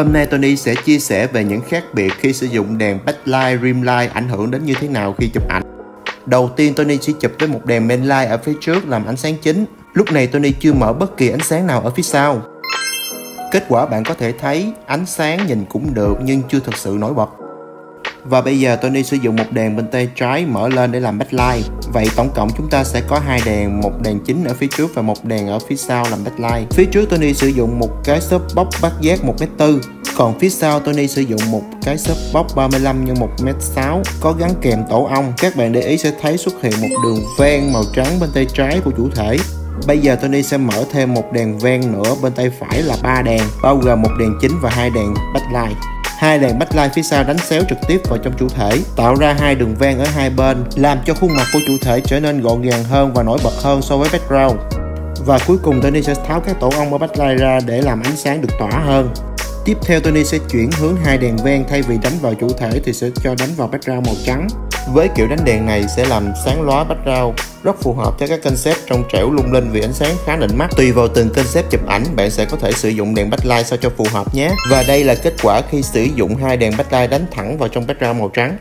Hôm nay Tony sẽ chia sẻ về những khác biệt khi sử dụng đèn backlight, rim light ảnh hưởng đến như thế nào khi chụp ảnh. Đầu tiên Tony sẽ chụp với một đèn main light ở phía trước làm ánh sáng chính. Lúc này Tony chưa mở bất kỳ ánh sáng nào ở phía sau. Kết quả bạn có thể thấy ánh sáng nhìn cũng được nhưng chưa thực sự nổi bật. Và bây giờ Tony sử dụng một đèn bên tay trái mở lên để làm backlight. Vậy tổng cộng chúng ta sẽ có hai đèn, một đèn chính ở phía trước và một đèn ở phía sau làm backlight. Phía trước Tony sử dụng một cái shop box bắt giác 1m4, còn phía sau Tony sử dụng một cái shop box 35 x 1m6 có gắn kèm tổ ong. Các bạn để ý sẽ thấy xuất hiện một đường ven màu trắng bên tay trái của chủ thể. Bây giờ Tony sẽ mở thêm một đèn ven nữa bên tay phải là ba đèn, bao gồm một đèn chính và hai đèn backlight. Hai đèn backlight phía sau đánh xéo trực tiếp vào trong chủ thể, tạo ra hai đường ven ở hai bên, làm cho khuôn mặt của chủ thể trở nên gọn gàng hơn và nổi bật hơn so với background. Và cuối cùng Tony sẽ tháo các tổ ong ở backlight ra để làm ánh sáng được tỏa hơn. Tiếp theo Tony sẽ chuyển hướng hai đèn ven thay vì đánh vào chủ thể thì sẽ cho đánh vào background màu trắng. Với kiểu đánh đèn này sẽ làm sáng lóa rau rất phù hợp cho các concept trong trẻo lung linh vì ánh sáng khá nịnh mắt. Tùy vào từng concept chụp ảnh, bạn sẽ có thể sử dụng đèn backlight sao cho phù hợp nhé. Và đây là kết quả khi sử dụng hai đèn backlight đánh thẳng vào trong background màu trắng.